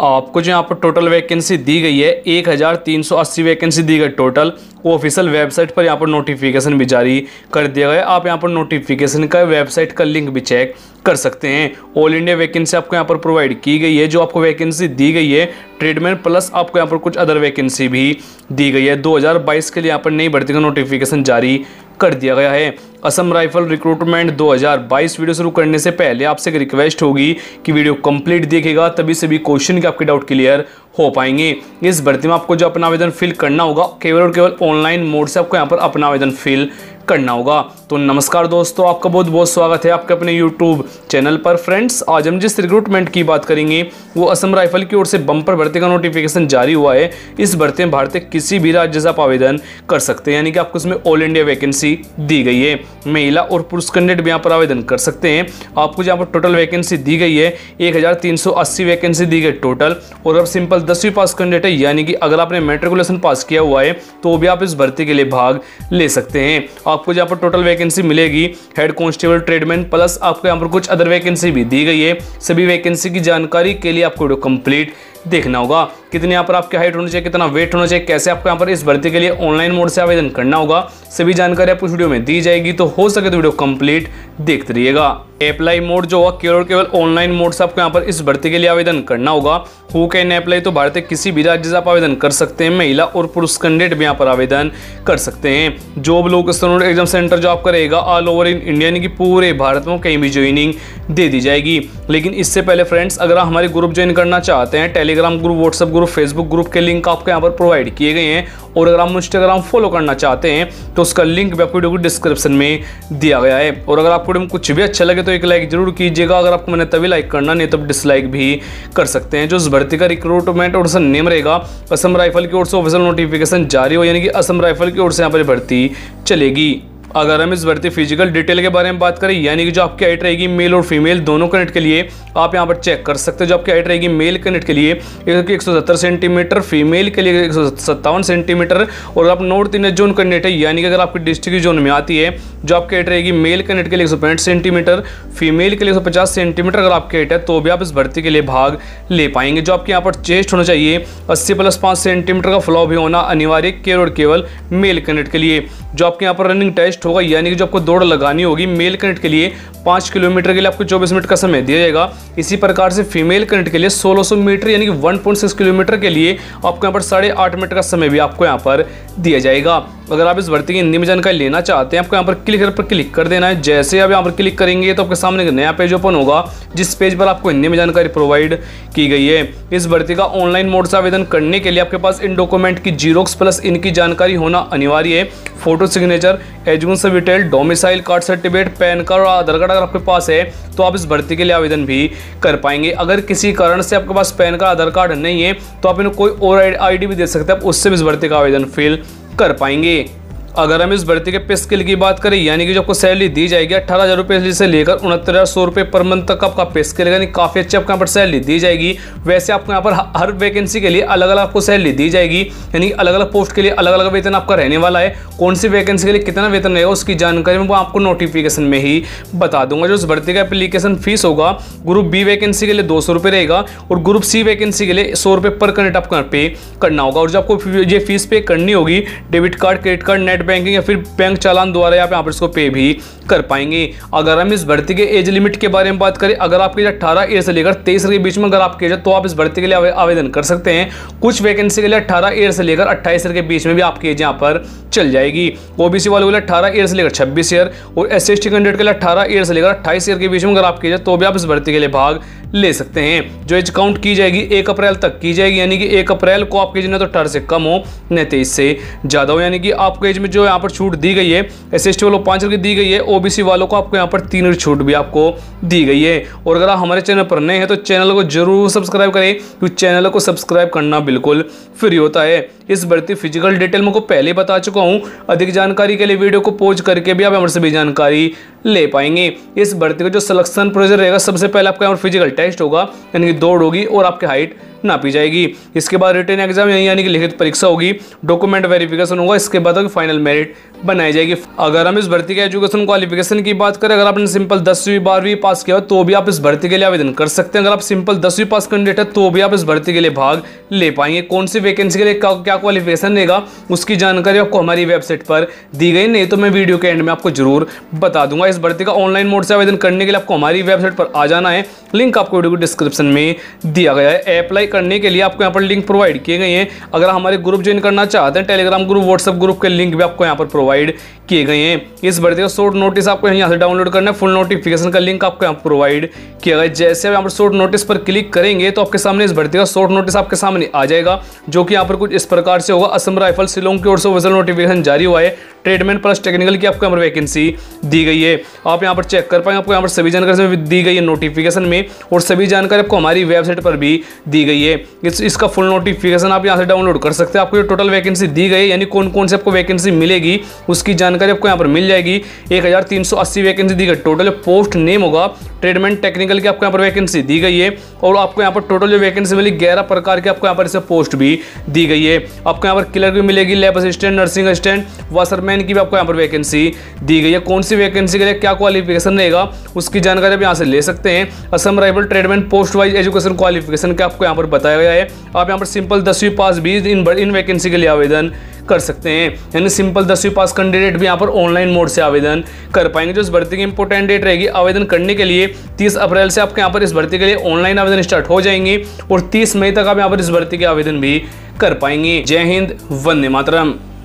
आपको जो यहाँ पर टोटल वैकेंसी दी गई है, एक हज़ार तीन सौ अस्सी वैकेंसी दी गई टोटल वो ऑफिशियल वेबसाइट पर यहाँ पर नोटिफिकेशन भी जारी कर दिया गया आप यहाँ पर नोटिफिकेशन का वेबसाइट का लिंक भी चेक कर सकते हैं। ऑल इंडिया वैकेंसी आपको यहाँ पर प्रोवाइड की गई है। जो आपको वैकेंसी दी गई है ट्रेडमैन प्लस आपको यहाँ पर कुछ अदर वैकेंसी भी दी गई है। 2022 के लिए यहाँ पर नई भर्ती का नोटिफिकेशन जारी कर दिया गया है। असम राइफल रिक्रूटमेंट 2022 वीडियो शुरू करने से पहले आपसे एक रिक्वेस्ट होगी कि वीडियो कंप्लीट देखेगा, तभी सभी क्वेश्चन के आपके डाउट क्लियर हो पाएँगे। इस भर्ती में आपको जो अपना आवेदन फिल करना होगा, केवल और केवल ऑनलाइन मोड से आपको यहाँ पर अपना आवेदन फिल करना होगा। तो नमस्कार दोस्तों, आपका बहुत बहुत स्वागत है आपके अपने यूट्यूब चैनल पर। फ्रेंड्स आज हम जिस रिक्रूटमेंट की बात करेंगे, वो असम राइफल की ओर से बम्पर भर्ती का नोटिफिकेशन जारी हुआ है। इस भर्ती में भारतीय किसी भी राज्य से आप आवेदन कर सकते हैं, यानी कि आपको इसमें ऑल इंडिया वैकेंसी दी गई है। महिला और पुरुष कैंडिडेट भी यहाँ पर आवेदन कर सकते हैं। आपको जहाँ पर टोटल वैकेंसी दी गई है, एक हज़ार तीन सौ अस्सी वैकेंसी दी गई टोटल और अब सिंपल दसवीं पास कैंडिडेट है, यानी कि अगर आपने मेट्रिकुलेशन पास किया हुआ है तो भी आप इस भर्ती के लिए भाग ले सकते हैं। आपको यहाँ पर टोटल वैकेंसी मिलेगी हेड कॉन्स्टेबल ट्रेडमैन प्लस आपको यहाँ पर कुछ अदर वैकेंसी भी दी गई है। सभी वैकेंसी की जानकारी के लिए आपको वीडियो कंप्लीट देखना होगा। कितने यहाँ पर आपकी हाइट होनी चाहिए, कितना वेट होना चाहिए, कैसे आपको यहाँ पर इस भर्ती के लिए ऑनलाइन मोड से आवेदन करना होगा, सभी जानकारी आपको वीडियो में दी जाएगी। तो हो सके तो वीडियो कंप्लीट देखते रहिएगा। अप्लाई मोड जो होगा, केवल केवल ऑनलाइन मोड से आपको यहाँ पर इस भर्ती के लिए आवेदन करना होगा। हु कैन अप्लाई तो भारत के किसी भी राज्य से आप आवेदन कर सकते हैं। महिला और पुरुष कैंडिडेट भी यहाँ पर आवेदन कर सकते हैं। जॉब लोकेशन एग्ज़ाम सेंटर जो आपका रहेगा ऑल ओवर इन इंडिया यानी कि पूरे भारत में कहीं भी ज्वाइनिंग दे दी जाएगी। लेकिन इससे पहले फ्रेंड्स अगर आप हमारे ग्रुप ज्वाइन करना चाहते हैं Telegram group WhatsApp group Facebook group के लिंक आपको यहाँ पर प्रोवाइड किए गए हैं। और अगर आप इंस्टाग्राम फॉलो करना चाहते हैं तो उसका लिंक भी आपको वीडियो को डिस्क्रिप्शन में दिया गया है। और अगर आपको वीडियो में कुछ भी अच्छा लगे तो एक लाइक ज़रूर कीजिएगा। अगर आपको मैंने तभी लाइक करना नहीं तो डिसलाइक भी कर सकते हैं। जो इस भर्ती का रिक्रूटमेंट और नेम रहेगा, असम राइफल की ओर से ऑफिशियल नोटिफिकेशन जारी हो, यानी कि असम राइफल की ओर से यहाँ पर भर्ती चलेगी। अगर हम इस भर्ती फ़िज़िकल डिटेल के बारे में बात करें, यानी कि जो आपकी हाइट रहेगी मेल और फीमेल दोनों कनेक्ट के लिए, आप यहाँ पर चेक कर सकते हो, जो आपकी हाइट रहेगी मेल कनेक्ट के लिए, एक सौ सत्तर सेंटीमीटर फीमेल के लिए एक सौ सत्तावन सेंटीमीटर और आप नॉर्थ इंडिया जोन कैंडिडेट है, यानी कि अगर आपकी डिस्ट्रिक्ट जोन में आती है, जो आपकी हाइट रहेगी मेल कैंडिडेट के लिए एक सेंटीमीटर फीमेल के लिए एक सौ पचास सेंटीमीटर अगर आपकी हाइट है तो भी आप इस भर्ती के लिए भाग ले पाएँगे। जो आपके यहाँ पर चेस्ट होना चाहिए, अस्सी प्लस पाँच सेंटीमीटर का फ्लॉ भी होना अनिवार्य, केवल और केवल मेल कैंडिडेट के लिए। जो आपके यहाँ पर रनिंग टेस्ट होगा, यानी कि जो आपको दौड़ लगानी होगी मेल कैंडिडेट के लिए पाँच किलोमीटर के लिए आपको चौबीस मिनट का समय दिया जाएगा। इसी प्रकार से फीमेल कनेक्ट के लिए 1600 मीटर, यानी कि 1.6 किलोमीटर के लिए आपको यहाँ पर साढ़े आठ मिनट का समय भी आपको यहाँ पर दिया जाएगा। अगर आप इस भर्ती की हिंदी में जानकारी लेना चाहते हैं, आपको यहाँ पर क्लिक पर क्लिक कर देना है। जैसे आप यहाँ पर क्लिक करेंगे तो आपके सामने एक नया पेज ओपन होगा, जिस पेज पर आपको हिंदी में जानकारी प्रोवाइड की गई है। इस भर्ती का ऑनलाइन मोड से आवेदन करने के लिए आपके पास इन डॉक्यूमेंट की जीरोक्स प्लस इनकी जानकारी होना अनिवार्य है। Photo signature education detail domicile card certificate PAN card और आधार कार्ड अगर आपके पास है तो आप इस भर्ती के लिए आवेदन भी कर पाएँगे। अगर किसी कारण से आपके पास पैन कार्ड, आधार कार्ड नहीं है तो आप इन्हें कोई और आईडी भी दे सकते हैं, आप उससे भी इस भर्ती का आवेदन फिल कर पाएँगे। अगर हम इस भर्ती के पे स्किल की बात करें, यानी कि जो आपको सैलरी दी जाएगी, अठारह हज़ार रुपये से लेकर उनहत्तर हज़ार सौ रुपये पर मंथ तक आपका पे स्किल यानी काफ़ी अच्छी आपको यहाँ पर सैलरी दी जाएगी। वैसे आपको यहाँ पर हर वैकेंसी के लिए अलग अलग आपको सैलरी दी जाएगी, यानी अलग अलग पोस्ट के लिए अलग अलग वेतन आपका रहने वाला है। कौन सी वैकेंसी के लिए कितना वेतन रहेगा, उसकी जानकारी मैं आपको नोटिफिकेशन में ही बता दूँगा। जो इस भर्ती का एप्लीकेशन फ़ीस होगा ग्रुप बी वैकेंसी के लिए दो सौ रहेगा और ग्रुप सी वैकेंसी के लिए सौ रुपये पर कैंडिडेट आपको पे करना होगा। और जो आपको ये फ़ीस पे करनी होगी debit card credit card net banking या फिर बैंक चालान द्वारा आप यहाँ पर इसको पे भी कर पाएँगे। अगर हम इस भर्ती के एज लिमिट के बारे में बात करें, अगर आपके अठारह ईयर से लेकर तेईस के बीच में अगर आपके एज तो आप इस भर्ती के लिए आवेदन कर सकते हैं। कुछ वैकेंसी के लिए अठारह ईयर से लेकर अट्ठाईस के बीच में भी आपकी एज यहाँ पर चल जाएगी। ओबीसी वालों के लिए अठारह ईयर से लेकर छब्बीस ईयर और एस सी कैंडिडेट के लिए अठारह ईयर से लेकर अट्ठाईस ईयर के बीच में अगर आपकी एज तो भी आप इस भर्ती के लिए भाग ले सकते हैं। जो एज काउंट की जाएगी, एक अप्रैल तक की जाएगी। यानी कि एक अप्रैल को आपकी एज न तो अठारह से कम हो, न तेईस से ज़्यादा हो। यानी कि आपको एज में जो यहाँ पर छूट दी गई है एस एस वालों पाँच की दी गई है ओबीसी वालों को आपको यहाँ पर तीन छूट भी आपको दी गई है। और अगर आप हमारे चैनल पर नए हैं तो चैनल को ज़रूर सब्सक्राइब करें, क्योंकि चैनल को सब्सक्राइब करना बिल्कुल फ्री होता है। इस बढ़ती फ़िज़िकल डिटेल में को पहले बता चुका हूँ। अधिक जानकारी के लिए वीडियो को पोज करके भी आप हमारे से भी जानकारी ले पाएँगे। इस भर्ती का जो सिलेक्शन प्रोसीजर रहेगा, सबसे पहले आपका यहाँ फ़िज़िकल टेस्ट होगा, यानी कि दौड़ होगी और आपकी हाइट नापी जाएगी। इसके बाद रिटर्न एग्ज़ाम यानी कि लिखित परीक्षा होगी। डॉक्यूमेंट वेरिफिकेशन होगा। इसके बाद फाइनल मेरिट बनाई जाएगी। अगर हम इस भर्ती के एजुकेशन क्वालिफिकेशन की बात करें, अगर आपने सिंपल दसवीं, बारहवीं पास किया तो भी आप इस भर्ती के लिए आवेदन कर सकते हैं। अगर आप सिंपल दसवीं पास कैंडिडेट है तो भी आप इस भर्ती के लिए भाग ले पाएँगे। कौन सी वैकेंसी के लिए क्या क्वालिफिकेशन रहेगा उसकी जानकारी आपको हमारी वेबसाइट पर दी गई। नहीं तो मैं वीडियो के एंड में आपको ज़रूर बता दूँगा। इस भर्ती का ऑनलाइन मोड से आवेदन करने के लिए आपको हमारी वेबसाइट पर आ जाना है। लिंक आपको वीडियो को डिस्क्रिप्शन में दिया गया है। अप्लाई करने के लिए आपको यहाँ पर लिंक प्रोवाइड किए गए हैं। अगर हमारे ग्रुप ज्वाइन करना चाहते हैं टेलीग्राम ग्रुप व्हाट्सएप ग्रुप के लिंक भी आपको यहाँ पर प्रोवाइड किए गए हैं। इस भर्ती का शॉर्ट नोटिस आपको यहाँ से डाउनलोड करना है। फुल नोटिफिकेशन का लिंक आपको यहाँ प्रोवाइड किया गया जैसे आप यहाँ पर शॉर्ट नोटिस पर क्लिक करेंगे तो आपके सामने इस भर्ती का शॉर्ट नोटिस आपके सामने आ जाएगा, जो कि यहाँ पर कुछ इस प्रकार से होगा। असम राइफल शिलोंग की ओर से ऑफिशियल नोटिफिकेशन जारी हुआ है। ट्रेडमैन प्लस टेक्निकल की आपको यहाँ पर वैकेंसी दी गई है। आप यहाँ पर चेक कर पाएँगे, आपको यहाँ पर सभी जानकारी दी गई है नोटिफिकेशन में, और सभी जानकारी आपको हमारी वेबसाइट पर भी दी गई है। इस, इसका फुल नोटिफिकेशन आप यहाँ से डाउनलोड कर सकते हैं। आपको ये टोटल वैकेंसी दी गई है, यानी कौन कौन से आपको वैकेंसी मिलेगी, उसकी जानकारी आपको यहाँ पर मिल जाएगी। एक हज़ार तीन सौ अस्सी वैकेंसी दी गई। टोटल पोस्ट नेम होगा ट्रेडमेंट टेक्निकल की आपको यहाँ पर वैकेंसी दी गई है, और आपको यहाँ पर टोटल जो वैकेंसी मिली, ग्यारह प्रकार की आपको यहाँ पर इसे पोस्ट भी दी गई है। आपको यहाँ पर क्लर्क भी मिलेगी lab assistant nursing assistant washerman की भी आपको यहाँ पर वैकेंसी दी गई है। कौन सी वैकेंसी के लिए क्या क्वालिफिकेशन रहेगा, उसकी जानकारी आप यहाँ से ले सकते हैं। Assam rival tradesman post wise education qualification का आपको यहाँ पर बताया गया है। आप यहाँ पर सिंपल दसवीं पास भी इन इन वैकेंसी के लिए आवेदन कर सकते हैं। यानी सिंपल दसवीं पास कैंडिडेट भी यहाँ पर ऑनलाइन मोड से आवेदन कर पाएँगे, जो इस भर्ती की इंपॉर्टेंट डेट रहेगी। आवेदन करने के लिए 30 अप्रैल से आपके यहाँ पर इस भर्ती के लिए ऑनलाइन आवेदन स्टार्ट हो जाएँगे और 30 मई तक आप यहाँ पर इस भर्ती के आवेदन भी कर पाएँगे। जय हिंद, वंदे मातरम।